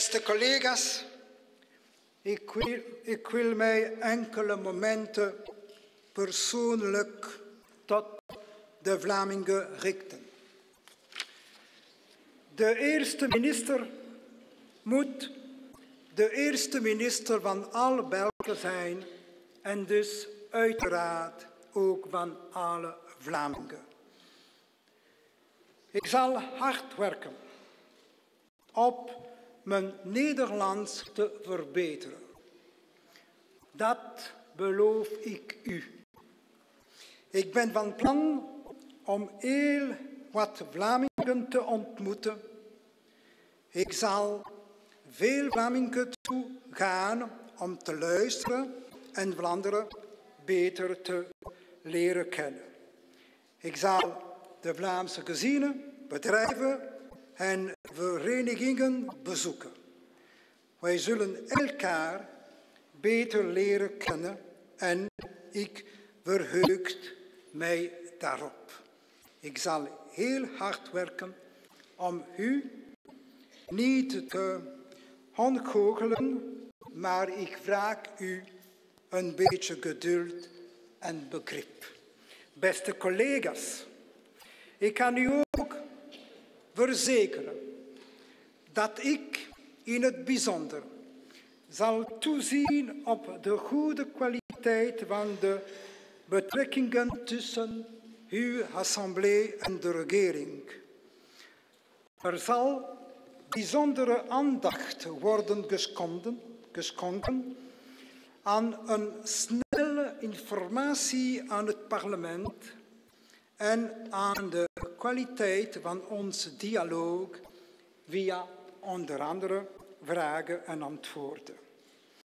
Beste collega's, ik wil, ik wil mij enkele momenten persoonlijk tot de Vlamingen richten. De eerste minister moet de eerste minister van alle Belgen zijn en dus uiteraard ook van alle Vlamingen. Ik zal hard werken op mijn Nederlands te verbeteren. Dat beloof ik u. Ik ben van plan om heel wat Vlamingen te ontmoeten. Ik zal veel Vlamingen toe gaan om te luisteren en Vlaanderen beter te leren kennen. Ik zal de Vlaamse gezinnen, bedrijven en verenigingen bezoeken. Wij zullen elkaar beter leren kennen en ik verheugt mij daarop. Ik zal heel hard werken om u niet te ontgoochelen, maar ik vraag u een beetje geduld en begrip. Beste collega's, ik kan u ook verzekeren dat ik in het bijzonder zal toezien op de goede kwaliteit van de betrekkingen tussen uw assemblée en de regering. Er zal bijzondere aandacht worden geschonden, geschonken aan een snelle informatie aan het parlement en aan de kwaliteit van onze dialoog via onder andere vragen en antwoorden.